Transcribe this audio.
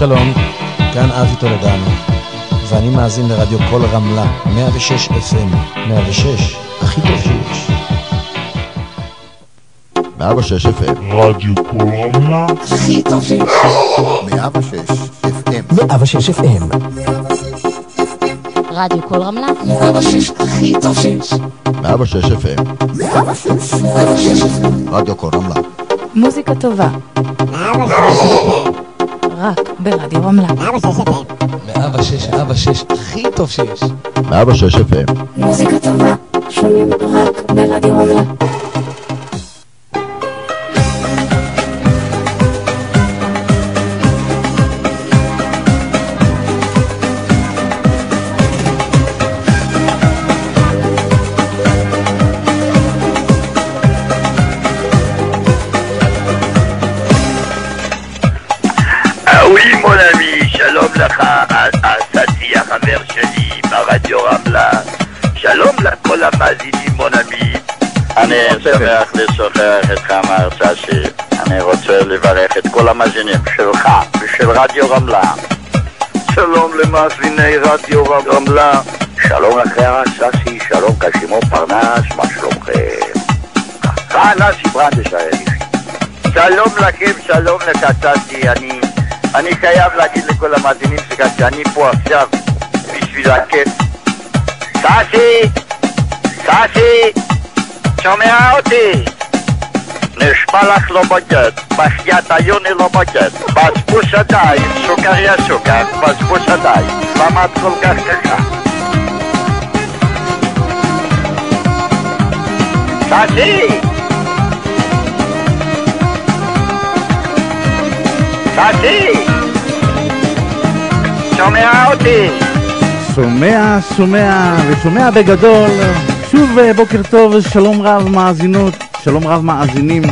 שלום, כאן אבי טולדנו, ואני מאזין לרדיו קול רמלה, 106 FM, 106, הכי טוב שיש. 106 FM. רדיו קול רמלה. הכי טוב שיש. 106 FM. 106 FM. רדיו קול רמלה. 106 הכי טוב שיש. 106 FM. 106 FM. רדיו קול רמלה. מוזיקה טובה. רק ברדיו רמלה. 106, 106, הכי טוב שיש. 106 FM. מוזיקה טובה. שומעים רק ברדיו רמלה. שלום לך, הסאטי החבר שלי ברדיו רמלה. שלום לכל המאזינים, ami. אני שמח לשוחח איתך, מר סאסי. אני רוצה לברך את כל המאזינים שלך ושל רדיו רמלה. שלום למאזיני רדיו רמלה. שלום לכם, סאסי, שלום קשימו פרנס, מה שלומכם? נאסי ברנדש שלום לכם, שלום לך, סאסי, אני... אני חייב להגיד לכל המאזינים שלך שאני פה עכשיו בשביל הכיף. סאסי! סאסי! שומע אותי? נשמע לך לא בוגד, בחיית היוני לא בוגד, בזבוש עדיין, סוכריה סוכר, בזבוש עדיין, למה את כל כך ככה? סאסי! סאסי! שומע אותי! שומע, שומע, ושומע בגדול. שוב בוקר טוב, שלום רב מאזינות, שלום רב מאזינים.